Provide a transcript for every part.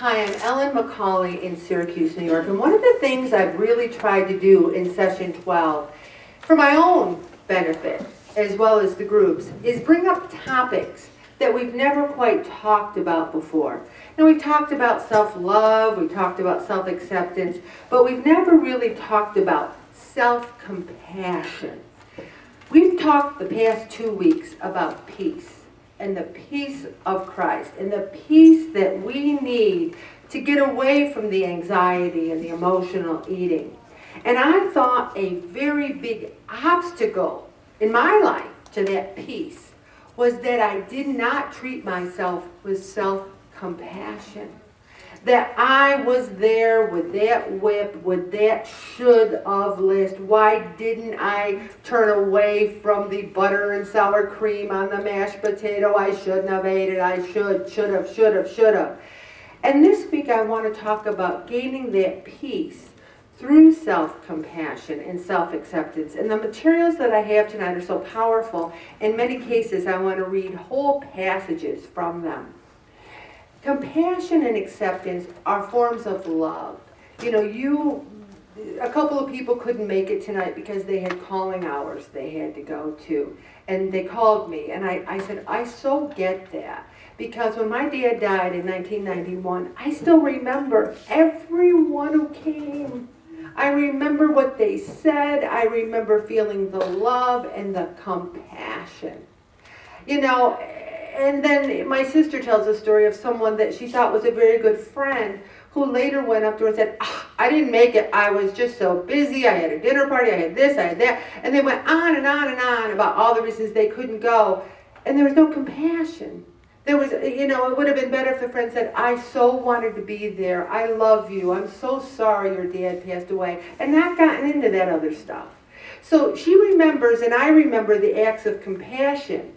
Hi, I'm Ellen McCauley in Syracuse, New York, and one of the things I've really tried to do in session 12, for my own benefit, as well as the groups, is bring up topics that we've never quite talked about before. Now, we talked about self-love, we talked about self-acceptance, but we've never really talked about self-compassion. We've talked the past two weeks about peace and the peace of Christ and the peace that we need to get away from the anxiety and the emotional eating. And I thought a very big obstacle in my life to that peace was that I did not treat myself with self-compassion that I was there with that whip, with that should of list. Why didn't I turn away from the butter and sour cream on the mashed potato? I shouldn't have ate it. I should, should have, should have, should have. And this week I want to talk about gaining that peace through self-compassion and self-acceptance. And the materials that I have tonight are so powerful. In many cases, I want to read whole passages from them. Compassion and acceptance are forms of love. You know, you, a couple of people couldn't make it tonight because they had calling hours they had to go to. And they called me, and I, I said, I so get that. Because when my dad died in 1991, I still remember everyone who came. I remember what they said. I remember feeling the love and the compassion. You know, and then my sister tells a story of someone that she thought was a very good friend who later went up to her and said, oh, I didn't make it. I was just so busy. I had a dinner party. I had this, I had that. And they went on and on and on about all the reasons they couldn't go. And there was no compassion. There was, you know, it would have been better if the friend said, I so wanted to be there. I love you. I'm so sorry your dad passed away. And not gotten into that other stuff. So she remembers, and I remember the acts of compassion.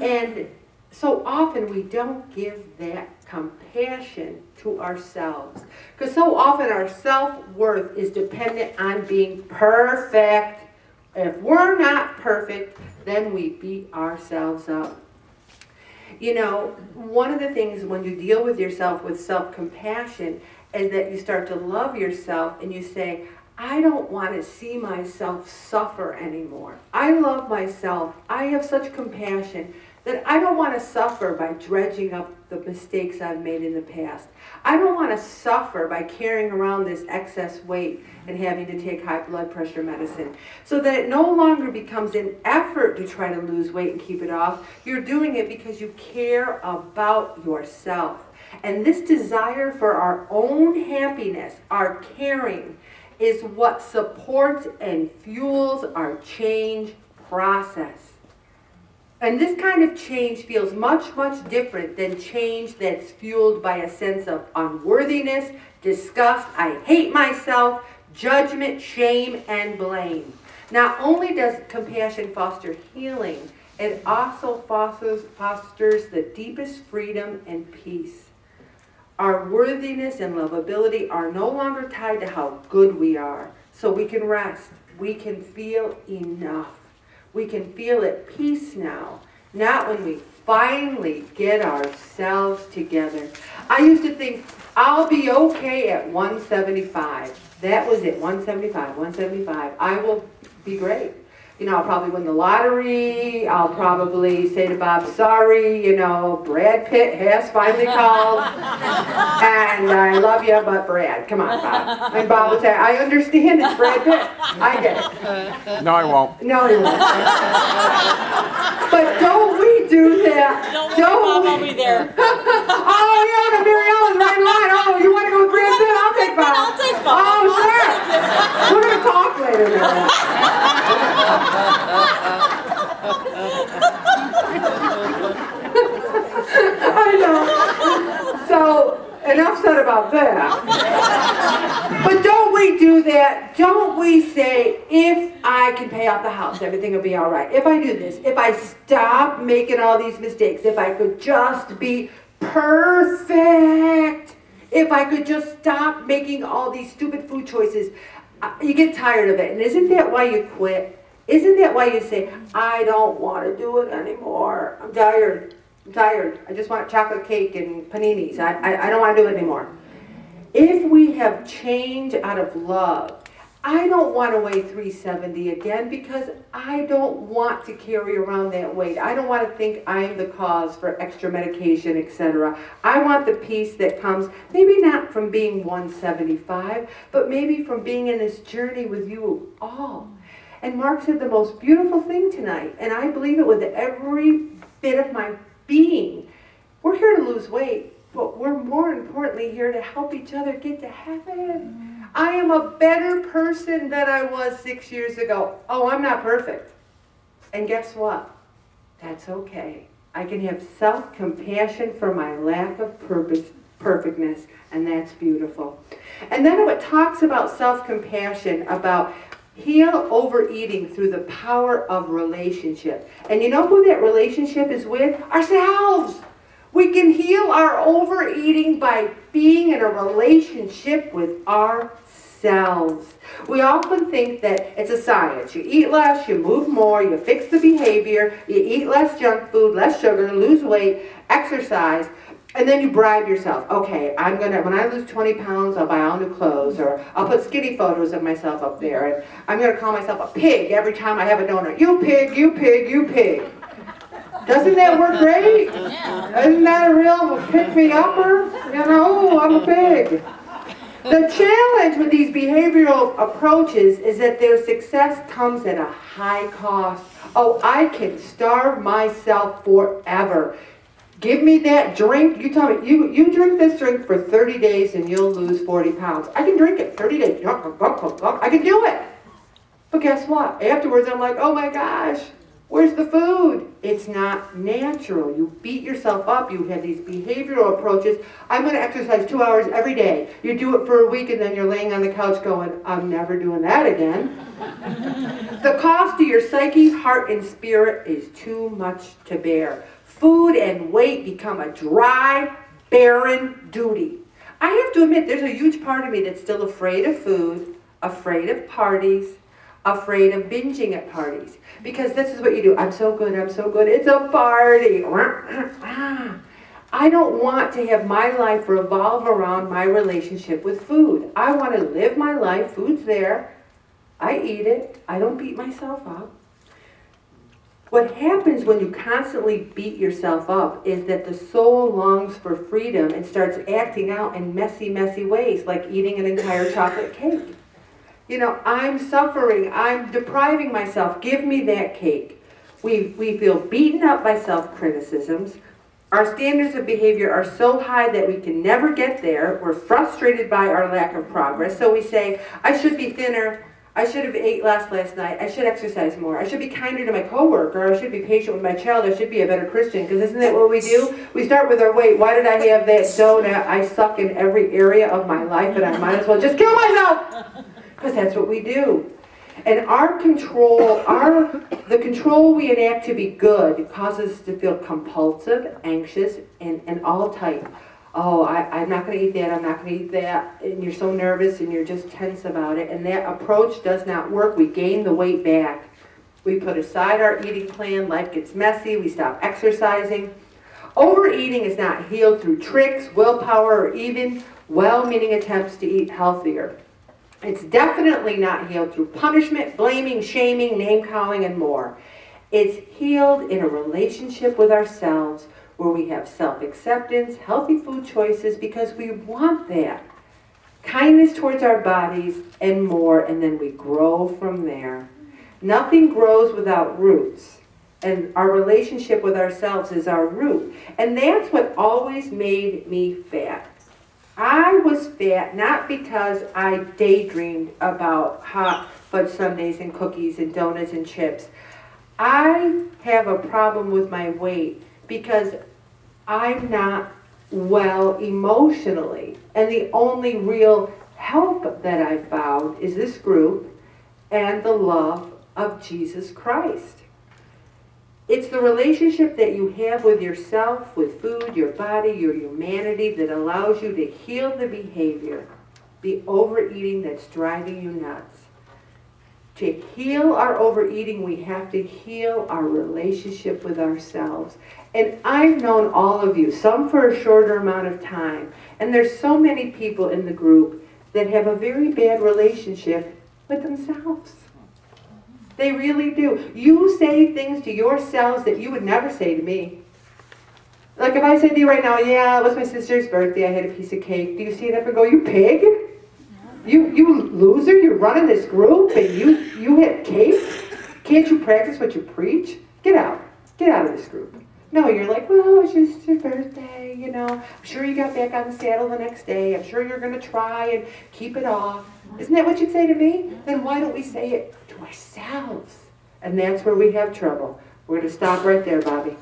And so often we don't give that compassion to ourselves. Because so often our self-worth is dependent on being perfect. If we're not perfect, then we beat ourselves up. You know, one of the things when you deal with yourself with self-compassion is that you start to love yourself and you say, I don't want to see myself suffer anymore. I love myself. I have such compassion that I don't want to suffer by dredging up the mistakes I've made in the past. I don't want to suffer by carrying around this excess weight and having to take high blood pressure medicine. So that it no longer becomes an effort to try to lose weight and keep it off. You're doing it because you care about yourself. And this desire for our own happiness, our caring, is what supports and fuels our change process. And this kind of change feels much, much different than change that's fueled by a sense of unworthiness, disgust, I hate myself, judgment, shame, and blame. Not only does compassion foster healing, it also fosters, fosters the deepest freedom and peace. Our worthiness and lovability are no longer tied to how good we are, so we can rest. We can feel enough. We can feel at peace now, not when we finally get ourselves together. I used to think, I'll be okay at 175. That was it, 175, 175. I will be great you know, I'll probably win the lottery. I'll probably say to Bob, sorry, you know, Brad Pitt has finally called. and I love you, but Brad, come on, Bob. And Bob would say, I understand it's Brad Pitt. I get it. No, I won't. No, he won't. but don't we do that? Don't, don't Bob, I'll be there. oh, yeah, Mary Ellen, right line. Oh, you want to go with Brad Pitt? I'll take Bob. I'll take Bob. Oh, sure. We're going to talk later. I know. So, enough said But don't we do that? Don't we say, if I can pay off the house, everything will be all right. If I do this, if I stop making all these mistakes, if I could just be perfect, if I could just stop making all these stupid food choices, uh, you get tired of it. And isn't that why you quit? Isn't that why you say, I don't want to do it anymore. I'm tired. I'm tired. I just want chocolate cake and paninis. I, I, I don't want to do it anymore. If we have change out of love, I don't want to weigh 370 again because I don't want to carry around that weight. I don't want to think I'm the cause for extra medication, etc. I want the peace that comes maybe not from being 175, but maybe from being in this journey with you all. And Mark said the most beautiful thing tonight, and I believe it with every bit of my being. We're here to lose weight, but we're more importantly here to help each other get to heaven. I am a better person than I was six years ago. Oh, I'm not perfect. And guess what? That's okay. I can have self compassion for my lack of purpose, perfectness, and that's beautiful. And then it talks about self compassion, about heal overeating through the power of relationship. And you know who that relationship is with? Ourselves. We can heal our overeating by being in a relationship with ourselves. We often think that it's a science. You eat less, you move more, you fix the behavior, you eat less junk food, less sugar, lose weight, exercise, and then you bribe yourself. Okay, I'm gonna when I lose 20 pounds, I'll buy all new clothes, or I'll put skinny photos of myself up there, and I'm gonna call myself a pig every time I have a donut. You pig, you pig, you pig. Doesn't that work great? Yeah. Isn't that a real pick me upper? You know, I'm a pig. The challenge with these behavioral approaches is that their success comes at a high cost. Oh, I can starve myself forever. Give me that drink. You tell me, you, you drink this drink for 30 days and you'll lose 40 pounds. I can drink it 30 days. I can do it. But guess what? Afterwards, I'm like, oh my gosh, where's the food? It's not natural. You beat yourself up. You have these behavioral approaches. I'm going to exercise two hours every day. You do it for a week and then you're laying on the couch going, I'm never doing that again. the cost to your psyche, heart, and spirit is too much to bear food and weight become a dry, barren duty. I have to admit, there's a huge part of me that's still afraid of food, afraid of parties, afraid of binging at parties. Because this is what you do. I'm so good, I'm so good. It's a party. I don't want to have my life revolve around my relationship with food. I want to live my life. Food's there. I eat it. I don't beat myself up. What happens when you constantly beat yourself up is that the soul longs for freedom and starts acting out in messy, messy ways, like eating an entire chocolate cake. You know, I'm suffering, I'm depriving myself, give me that cake. We, we feel beaten up by self criticisms. Our standards of behavior are so high that we can never get there. We're frustrated by our lack of progress. So we say, I should be thinner, I should have ate less last night. I should exercise more. I should be kinder to my coworker. I should be patient with my child. I should be a better Christian. Because isn't that what we do? We start with our weight. Why did I have that donut? I suck in every area of my life, and I might as well just kill myself. Because that's what we do. And our control, our the control we enact to be good causes us to feel compulsive, anxious, and, and all type oh, I, I'm not going to eat that, I'm not going to eat that, and you're so nervous and you're just tense about it. And that approach does not work. We gain the weight back. We put aside our eating plan, life gets messy, we stop exercising. Overeating is not healed through tricks, willpower, or even well meaning attempts to eat healthier. It's definitely not healed through punishment, blaming, shaming, name calling, and more. It's healed in a relationship with ourselves where we have self acceptance, healthy food choices because we want that. Kindness towards our bodies and more, and then we grow from there. Nothing grows without roots, and our relationship with ourselves is our root. And that's what always made me fat. I was fat not because I daydreamed about hot fudge sundaes and cookies and donuts and chips. I have a problem with my weight because I'm not well emotionally. And the only real help that I found is this group and the love of Jesus Christ. It's the relationship that you have with yourself, with food, your body, your humanity that allows you to heal the behavior, the overeating that's driving you nuts. To heal our overeating, we have to heal our relationship with ourselves. And I've known all of you, some for a shorter amount of time. And there's so many people in the group that have a very bad relationship with themselves. They really do. You say things to yourselves that you would never say to me. Like if I said to you right now, yeah, it was my sister's birthday, I had a piece of cake. Do you stand up and go, you pig? You you loser, you're running this group and you you had cake? Can't you practice what you preach? Get out. Get out of this group. No, you're like, well, it's just your birthday, you know. I'm sure you got back on the saddle the next day. I'm sure you're gonna try and keep it off. Isn't that what you'd say to me? Then why don't we say it to ourselves? And that's where we have trouble. We're gonna stop right there, Bobby.